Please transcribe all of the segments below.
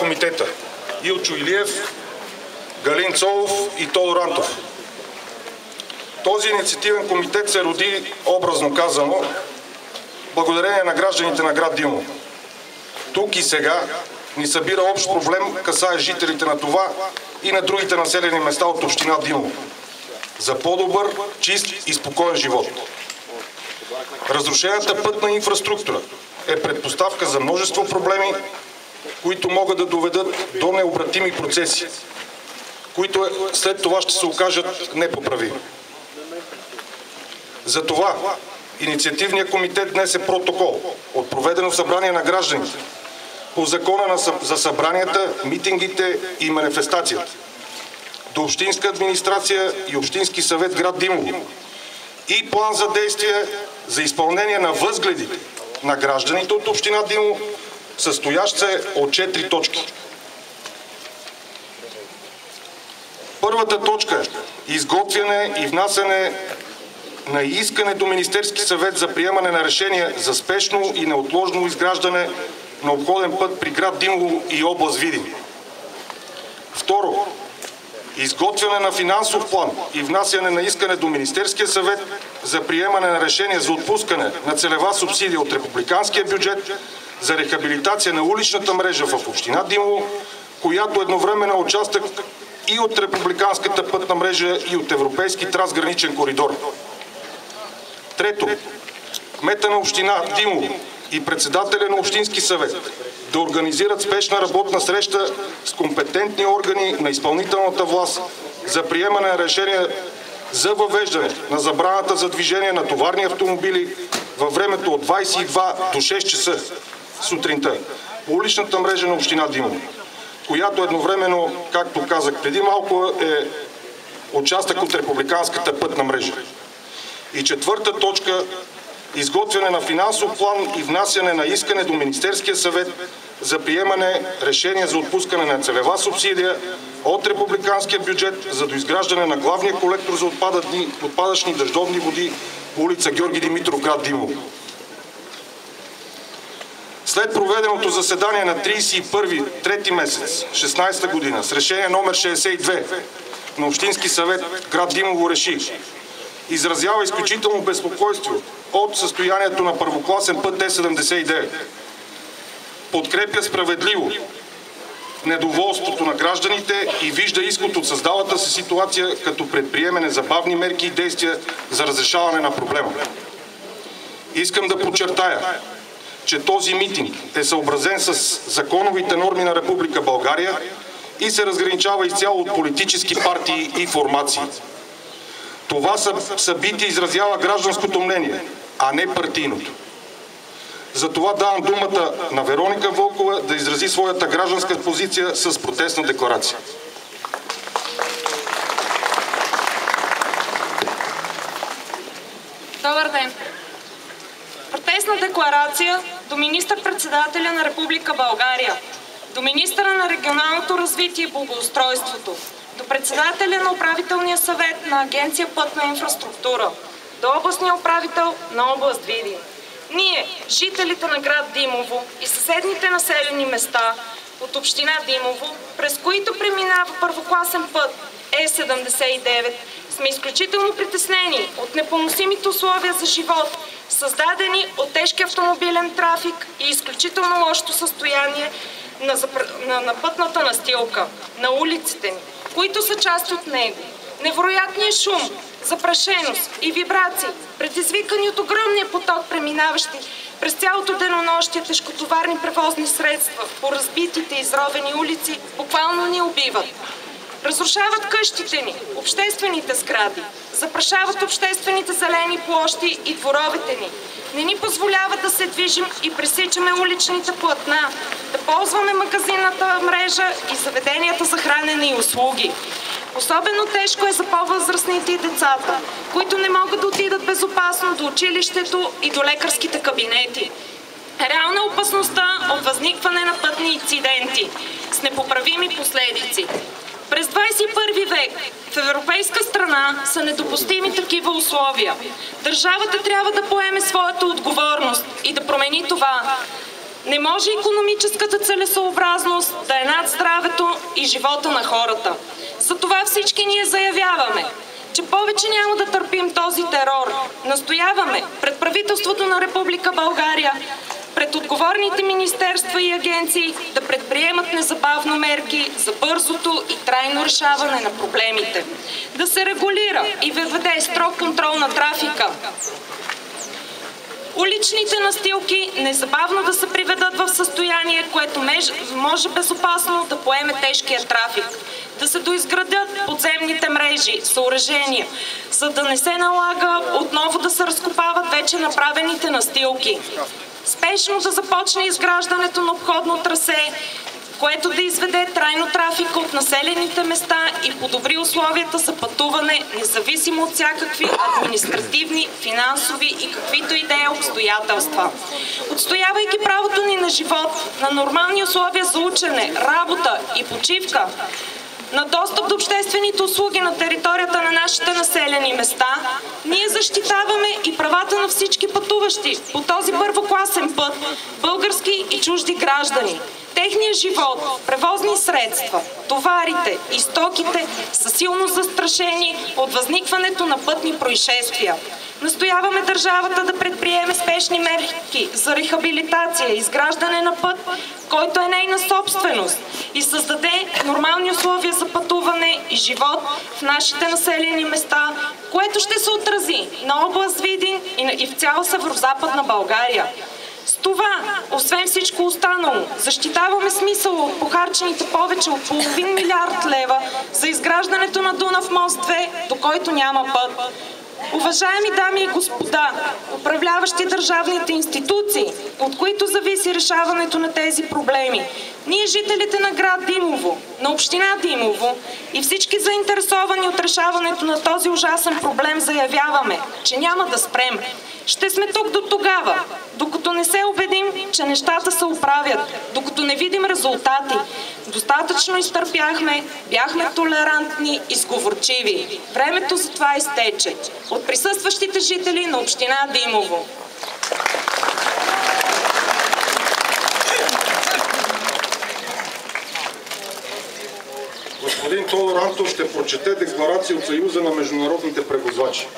комитета Илчо Илиев, Галин Цолов и Тодор Антов. Този инициативен комитет се роди, образно казано, благодарение на гражданите на град Димо. Тук и сега ни събира общ проблем, касае жителите на това и на другите населени места от община Димо. За по-добър, чист и спокоен живот. Разрушената пътна инфраструктура е предпоставка за множество проблеми, които могат да доведат до необратими процеси, които след това ще се окажат непоправими. Затова инициативният комитет днес е протокол от проведено събрание на гражданите. По закона за събранията, митингите и манифестацията. До Общинска администрация и Общински съвет град Димово. И план за действие за изпълнение на възгледите на гражданите от Община Димово състоящ се от 4 точки. Първата точка е изготвяне и внасяне на искане до Министерски съвет за приемане на решение за спешно и неотложно изграждане на обходен път при град Димово и област Видин. Второ, изготвяне на финансов план и внасяне на искане до Министерския съвет за приемане на решение за отпускане на целева субсидия от републиканския бюджет за рехабилитация на уличната мрежа в община Димово, която едновременно е участък и от републиканската пътна мрежа и от европейски трансграничен коридор. Трето, кмета на община Димово и председателя на Общински съвет да организират спешна работна среща с компетентни органи на изпълнителната власт за приемане на решение за въвеждане на забраната за движение на товарни автомобили във времето от 22 до 6 часа сутринта по уличната мрежа на община Димово, която едновременно, както казах преди малко, е участък от републиканската пътна мрежа. И четвърта точка изготвяне на финансов план и внасяне на искане до Министерския съвет за приемане решение за отпускане на целева субсидия от републиканския бюджет за доизграждане на главния колектор за отпадъчни дъждовни води по улица Георги Димитров, град Димово. След проведеното заседание на 31 трети месец 16 година с решение номер 62 на Общински съвет град Димово реши изразява изключително безпокойство от състоянието на първокласен път Т-79. Подкрепя справедливо недоволството на гражданите и вижда изход от създалата се ситуация като предприеме незабавни мерки и действия за разрешаване на проблема. Искам да подчертая, че този митинг е съобразен с законовите норми на Република България и се разграничава изцяло от политически партии и формации. Това събитие изразява гражданското мнение, а не партийното. Затова давам думата на Вероника Вълкова да изрази своята гражданска позиция с протестна декларация. Добър ден! Протестна декларация до министър-председателя на Република България, до министъра на регионалното развитие и благоустройството, до председателя на управителния съвет на Агенция Пътна инфраструктура, до областния управител на област Видин. Ние, жителите на град Димово и съседните населени места от община Димово, през които преминава първокласен път Е79, сме изключително притеснени от непоносимите условия за живот, създадени от тежки автомобилен трафик и изключително лошото състояние на, запр... на, на пътната настилка, на улиците ни, които са част от него. Невероятният шум, запрашеност и вибрации, предизвикани от огромния поток преминаващи през цялото денонощие тежкотоварни превозни средства по разбитите и изровени улици, буквално ни убиват. Разрушават къщите ни, обществените сгради, запрашават обществените зелени площи и дворовете ни. Не ни позволяват да се движим и пресичаме уличните платна, да ползваме магазинната мрежа и заведенията за хранене и услуги. Особено тежко е за по-възрастните и децата, които не могат да отидат безопасно до училището и до лекарските кабинети. Реална опасността от възникване на пътни инциденти с непоправими последици. През 21 век в европейска страна са недопустими такива условия. Държавата трябва да поеме своята отговорност и да промени това. Не може економическата целесообразност да е над здравето и живота на хората. Затова всички ние заявяваме, че повече няма да търпим този терор. Настояваме пред правителството на Република България пред отговорните министерства и агенции да предприемат незабавно мерки за бързото и трайно решаване на проблемите. Да се регулира и въведе строг контрол на трафика. Уличните настилки незабавно да се приведат в състояние, което може безопасно да поеме тежкия трафик. Да се доизградят подземните мрежи, съоръжения, за да не се налага отново да се разкопават вече направените настилки спешно да започне изграждането на обходно трасе, което да изведе трайно трафика от населените места и подобри условията за пътуване, независимо от всякакви административни, финансови и каквито и е обстоятелства. Отстоявайки правото ни на живот, на нормални условия за учене, работа и почивка, на достъп до обществените услуги на територията на нашите населени места, ние защитаваме и правата на всички пътуващи по този първокласен път, български и чужди граждани. Техният живот, превозни средства, товарите и стоките са силно застрашени от възникването на пътни происшествия. Настояваме държавата да предприеме спешни мерки за рехабилитация, изграждане на път, който е нейна собственост и създаде нормални условия за пътуване и живот в нашите населени места, което ще се отрази на област Видин и в цяла северо-западна България. С това, освен всичко останало, защитаваме смисъл от похарчените повече от половин милиард лева за изграждането на Дунав мост 2, до който няма път. Уважаеми дами и господа, управляващи държавните институции, от които зависи решаването на тези проблеми, ние жителите на град Димово, на община Димово и всички заинтересовани от решаването на този ужасен проблем заявяваме, че няма да спрем. Ще сме тук до тогава, докато не се убедим, че нещата се оправят, докато не видим резултати. Достатъчно изтърпяхме, бяхме толерантни и сговорчиви. Времето за това изтече. От присъстващите жители на община Димово. Господин Тодор Антов ще прочете декларация от Съюза на международните превозвачи.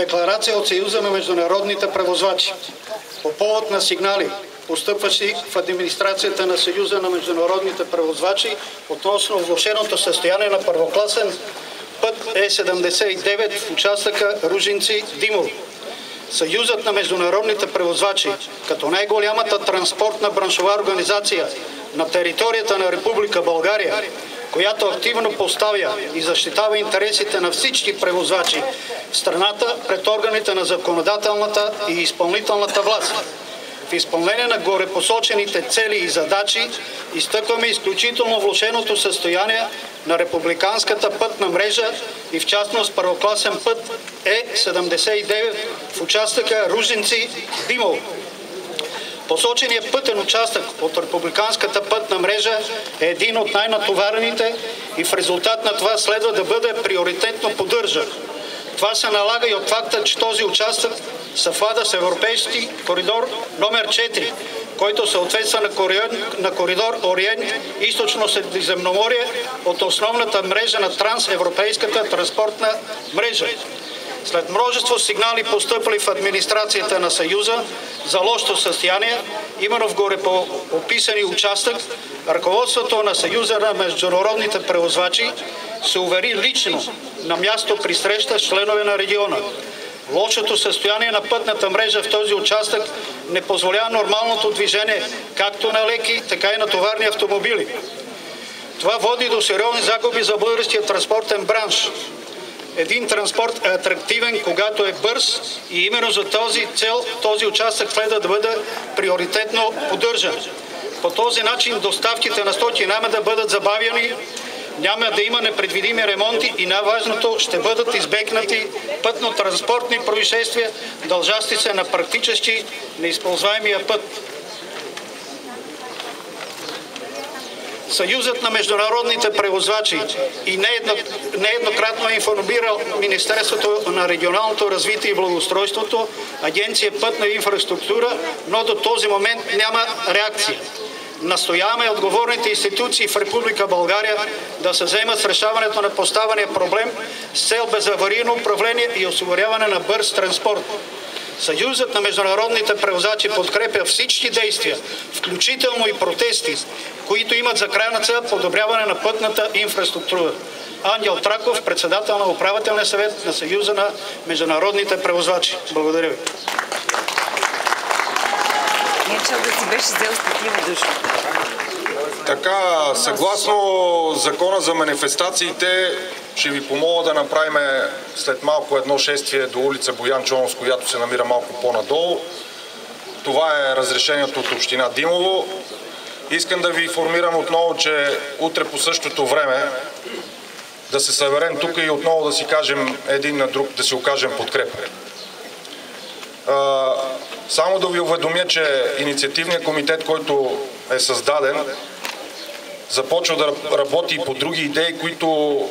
Декларация от Съюза на международните превозвачи. По повод на сигнали, постъпващи в администрацията на Съюза на международните превозвачи относно влошеното състояние на първокласен път Е79 в участъка Ружинци-Димово. Съюзът на международните превозвачи, като най-голямата транспортна браншова организация на територията на Република България, която активно поставя и защитава интересите на всички превозвачи в страната пред органите на законодателната и изпълнителната власт. В изпълнение на горепосочените цели и задачи изтъкваме изключително влошеното състояние на републиканската пътна мрежа и в частност първокласен път Е79 в участъка Ружинци-Димово. Посоченият пътен участък от републиканската пътна мрежа е един от най-натоварените и в резултат на това следва да бъде приоритетно поддържан. Това се налага и от факта, че този участък съвпада с Европейски коридор номер 4, който съответства на коридор, на коридор Ориент източно Средиземноморие от основната мрежа на трансевропейската транспортна мрежа. След множество сигнали постъпили в администрацията на Съюза за лошото състояние, именно в горе по описани участък, ръководството на Съюза на международните превозвачи се увери лично на място при среща с членове на региона. Лошото състояние на пътната мрежа в този участък не позволява нормалното движение както на леки, така и на товарни автомобили. Това води до сериозни загуби за българския транспортен бранш. Един транспорт е атрактивен, когато е бърз и именно за този цел този участък следва да бъде приоритетно поддържан. По този начин доставките на стоки няма да бъдат забавяни, няма да има непредвидими ремонти и най-важното ще бъдат избегнати пътно-транспортни происшествия, дължащи се на практически неизползваемия път. Съюзът на международните превозвачи и неедно, нееднократно е информирал Министерството на регионалното развитие и благоустройството, Агенция Пътна инфраструктура, но до този момент няма реакция. Настояваме отговорните институции в Република България да се вземат с решаването на поставения проблем с цел безаварийно управление и осигуряване на бърз транспорт. Съюзът на международните превозачи подкрепя всички действия, включително и протести, които имат за крайна цел подобряване на пътната инфраструктура. Ангел Траков, председател на управителния съвет на Съюза на международните превозвачи. Благодаря ви. Иначе да си беше взел с такива души. Така, съгласно закона за манифестациите, ще ви помоля да направим след малко едно шествие до улица Боян Чонов, която се намира малко по-надолу. Това е разрешението от община Димово. Искам да ви информирам отново, че утре по същото време да се съберем тук и отново да си кажем един на друг, да си окажем подкрепа. Само да ви уведомя, че инициативният комитет, който е създаден, започва да работи по други идеи, които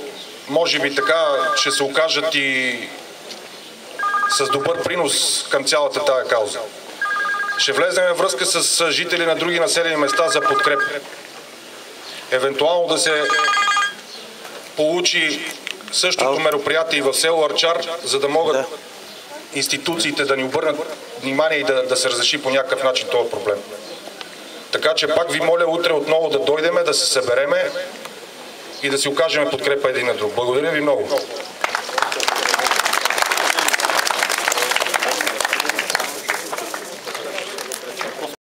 може би така ще се окажат и с добър принос към цялата тая кауза. Ще влезем във връзка с жители на други населени места за подкреп. Евентуално да се получи същото мероприятие и в село Арчар, за да могат институциите да ни обърнат внимание и да, да се разреши по някакъв начин този проблем. Така че пак ви моля утре отново да дойдеме, да се събереме и да си окажем подкрепа един на друг. Благодаря ви много.